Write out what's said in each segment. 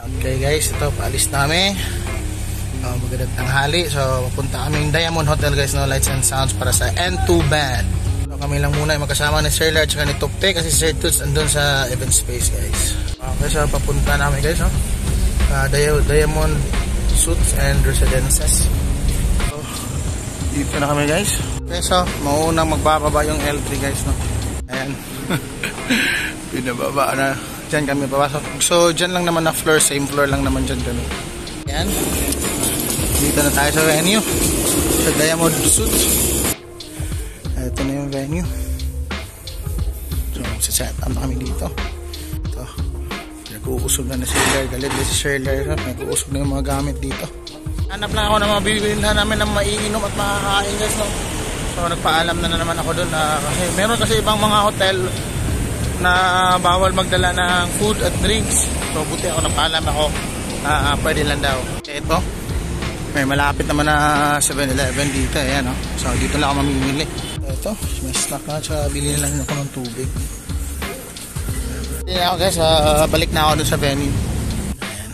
Okay guys, ito paalis namin. Uh, magandang tanghali. So, papunta kami yung Diamond Hotel guys, no lights and sounds para sa N2 band. So, kami lang muna yung magkasama ni Sir Lard at ni Tupte kasi si Sir Toots andun sa event space guys. Okay, so papunta namin guys, no? Uh, Diamond Suits and Residences. So, dito na kami guys. Okay, so, maunang magbababa yung L3 guys, no? Ayan. Pinababa na. Diyan kami papasok. So, diyan lang naman na floor. Same floor lang naman diyan kami. Ayan. Dito na tayo sa venue. Sa Diamond Suit. Ito na yung venue. So, set up na kami dito. Ito. Nag-uusog na na si Sherler. Galit na si Sherler. Nag-uusog na yung mga gamit dito. Hanap lang ako ng mga bibilhan namin ng maiinom at makakain guys. No? So, nagpaalam na, na naman ako doon. Na, kasi meron kasi ibang mga hotel na bawal magdala ng food at drinks. So buti ako napaalam ako na uh, pwede lang daw. Ito, may malapit naman na 7-Eleven dito. Ayan, no? So dito lang ako mamimili. Ito, may snack na. Tsaka bilhin lang ako ng tubig. Hindi ako guys, uh, balik na ako dun sa venue. Ayan.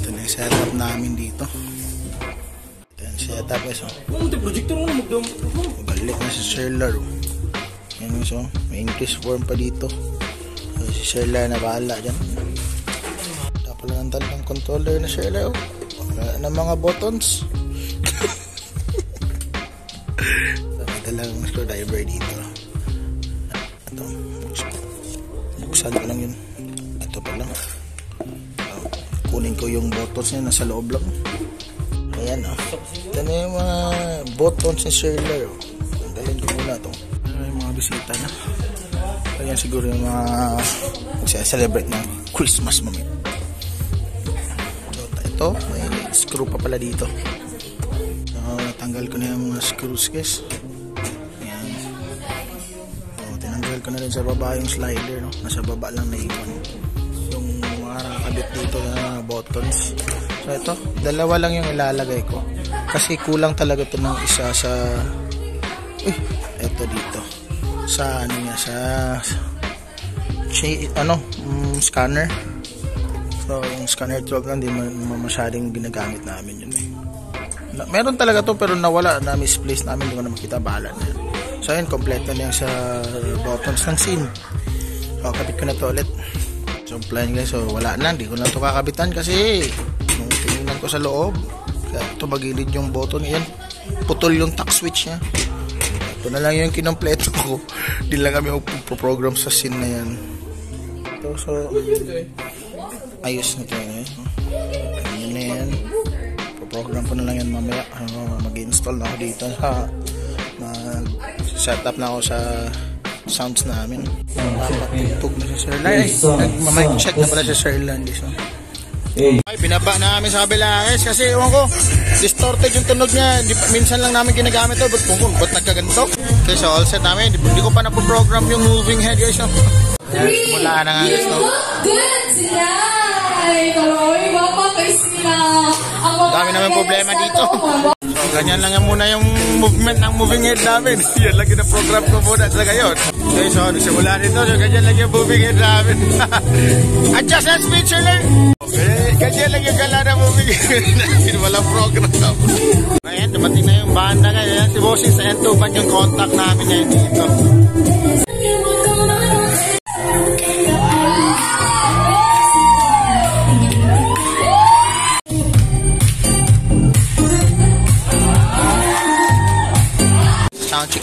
Ito na yung setup namin dito. Ito yung setup guys. Oh. projector mo magdam. Balik na si Sir Laro. Yan so, may English form pa dito. So, si Sherla na bahala dyan. Tapos lang ang ng controller na Sherla. Oh. Wala na mga buttons. so, may dalang screwdriver dito. Ito. Buksan ko lang yun. Ito pa lang. Kunin ko yung buttons niya. Nasa loob lang. Ayan. Oh. Ito na yung mga buttons ni Sherla. Oh. Bisita na. Kaya siguro yung mga magsa-celebrate ng Christmas moment. So, ito, may screw pa pala dito. So, natanggal ko na yung mga screws guys. Ayan. So, tinanggal ko na rin sa baba yung slider. No? Nasa baba lang na iwan. Yung mga kabit dito na buttons. So, ito, dalawa lang yung ilalagay ko. Kasi kulang talaga ito ng isa sa... Ito dito. Sa ano niya sa ano um, scanner. So yung scanner 12 lang di masyadong ginagamit namin yun eh. Meron talaga to pero nawala na misplace namin hindi ko na makita bahala na. So yun kompleto na sa buttons ng scene. So kapit ko na to ulit. So plan guys so wala na hindi ko na to kakabitan kasi nung tinignan ko sa loob. Kaya tumagilid yung button yan putol yung tuck switch niya ito na lang yung kinompleto ko. Hindi lang kami program sa scene na yan. Ito, so, ayos na ito eh. Ganyan na yan. Program ko na lang yan mamaya. Uh, Mag-install na ako dito. Ha, mag-set up na ako sa sounds namin. Napatugtog na si Sir Lan. Nag-mic check na pala si Sir Lan. So. Ay, binaba na namin sa kabila guys kasi ewan ko, distorted yung tunog niya. Di, minsan lang namin ginagamit to. Ba't kung ba't nagkaganto? Okay, so all set namin. Di, di ko pa napoprogram yung moving head guys. No? Yan, mula na nga guys. No? Good tonight! Kaloy, baka kaisi na. Dami namin problema dito. So, ganyan lang yan muna yung movement ng moving head namin. yan lang yung program ko muna sa ngayon. Okay, so simula nito, so ganyan lang yung moving head namin. Adjust that speech, learn! Okay, ganyan lang yung gala na moving head namin. Walang program. Ayan, dumating na yung banda ngayon. Si Bossing sa N2 Band yung contact namin ngayon dito. Soundcheck.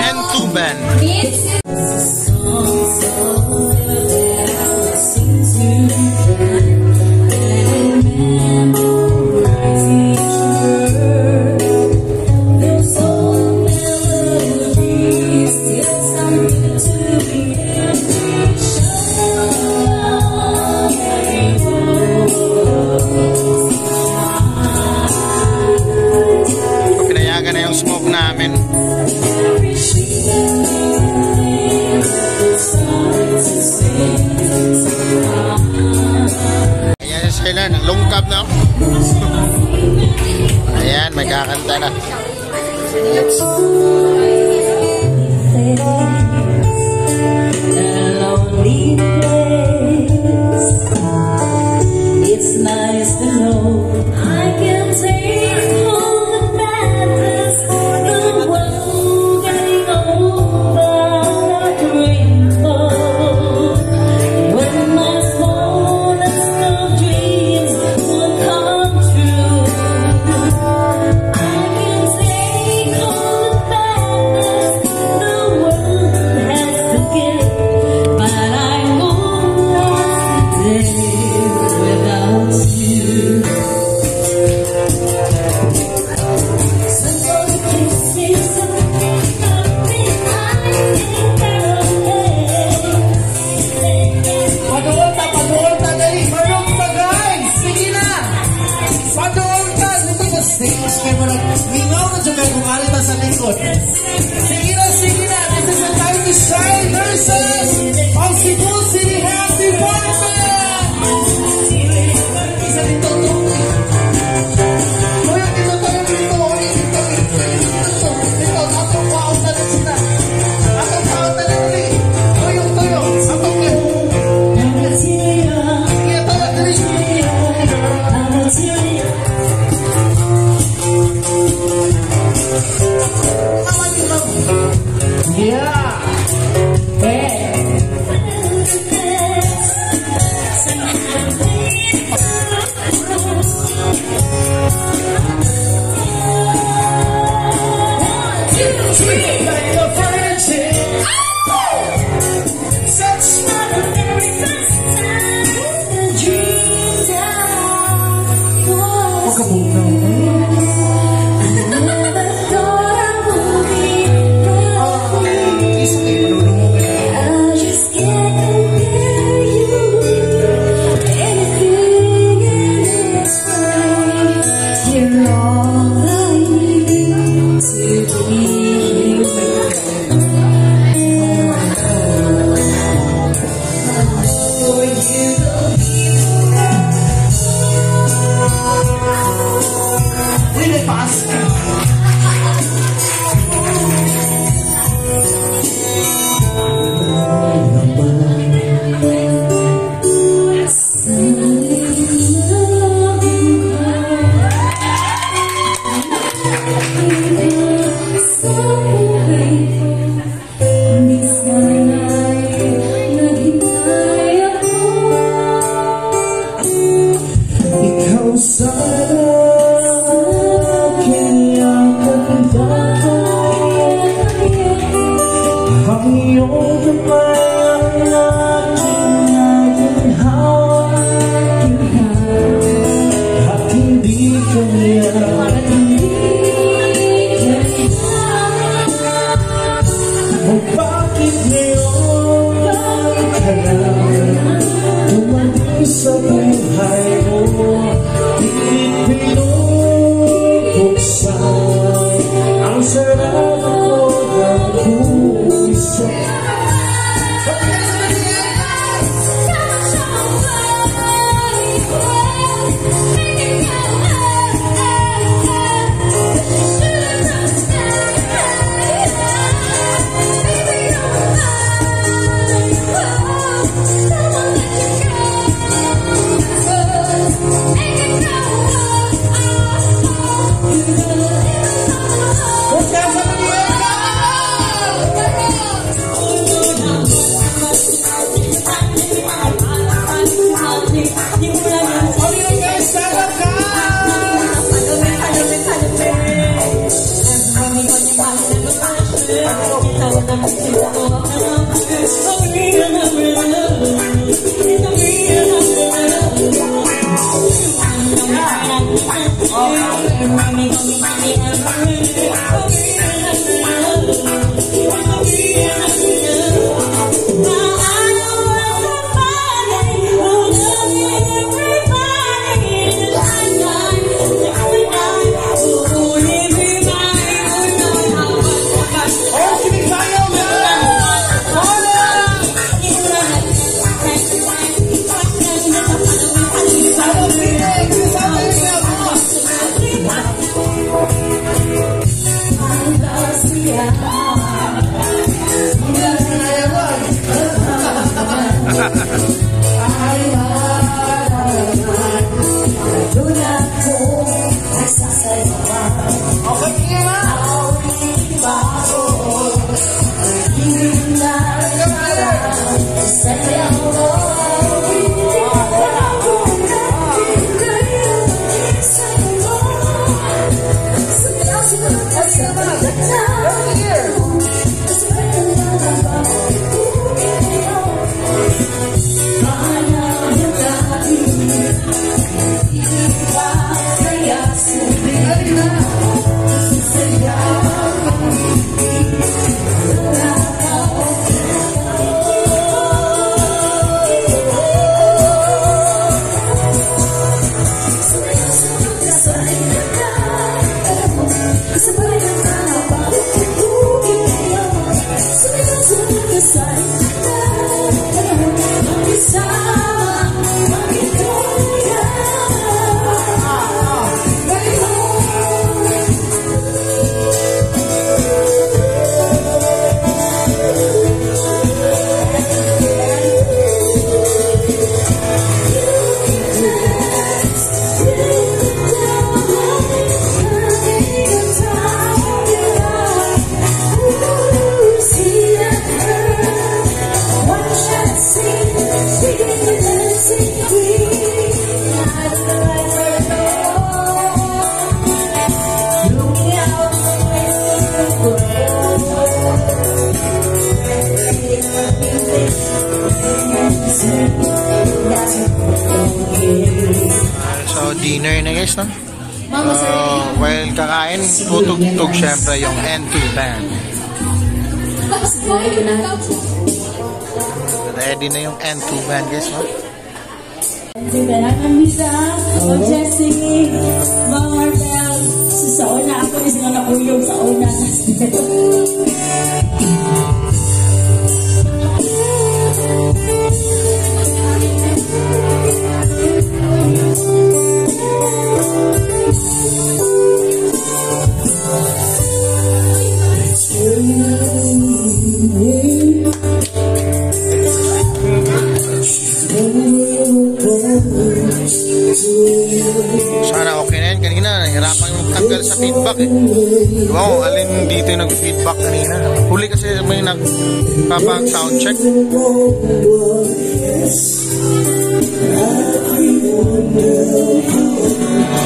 N2 Band. May kakanta Let's look. in dinner na guys, no? Sir. while kakain, tutugtog syempre yung N2 band. Ready na. Na yung N2 band guys, no? Sa una ako ni sila nakuyog sa una. Sana okay na yan. Kanina, nahirapan yung tanggal sa feedback eh. Wow, alin dito yung nag-feedback kanina. Huli kasi may nagpapag-sound check.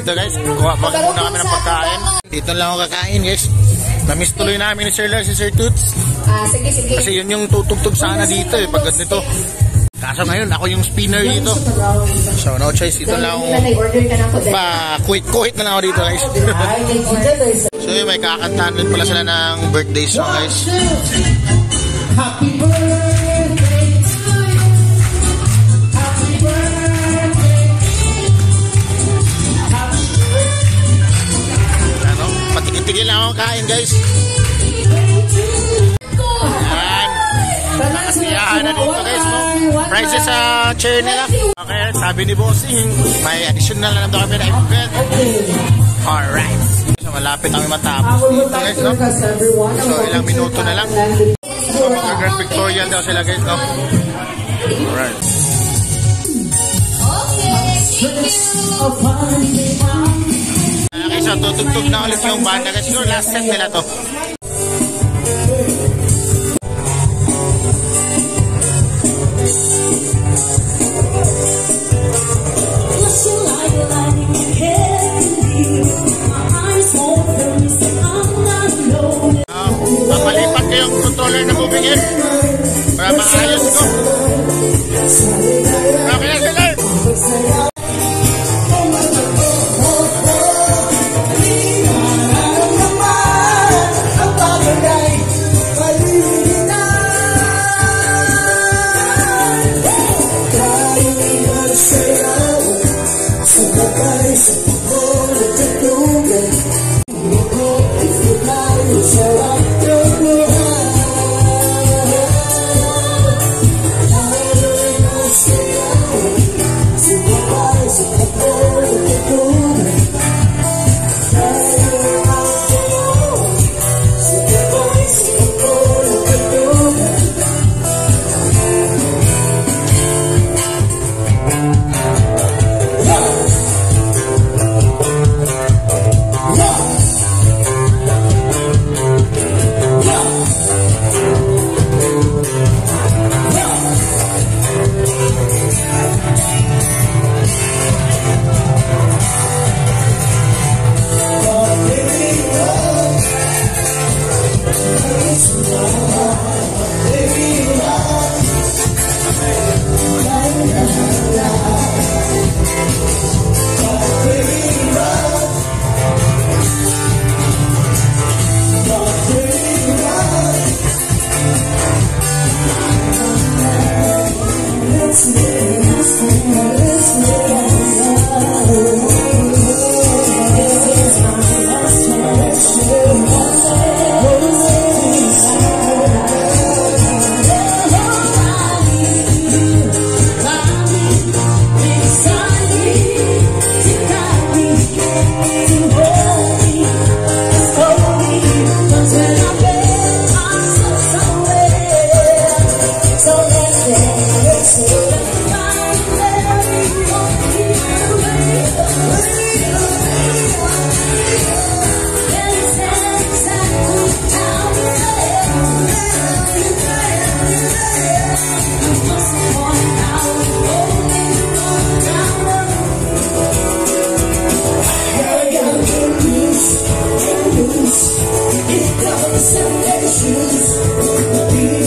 dito guys. Kuha pa muna kami ng pagkain. Dito lang ako kakain guys. Namiss tuloy namin ni Sir Lars si Sir Toots. Ah, sige, sige. Kasi yun yung tutugtog sana dito eh pag ganito. Kaso ngayon ako yung spinner dito. So no choice. Dito lang ako. Ka na lang ako dito guys. so yun, may kakantahan din pala sila ng birthday song guys. Happy birthday patigil-tigil lang ako kain guys. Yan. Kasiyahan na dito guys. No? Prices sa chair nila. Okay, sabi ni Bossing, may additional na naman kami na event. Alright. So malapit kami matapos dito guys. No? So ilang minuto na lang. So mga Grand Victorial daw sila guys. No? Alright. Okay, so tutugtog na ulit yung banda guys. Siguro last set nila to. What's your life like? Can't believe my eyes open. Say I'm not alone. Uh, papalipat ko yung controller na bumingin para maayos ko. Okay wishes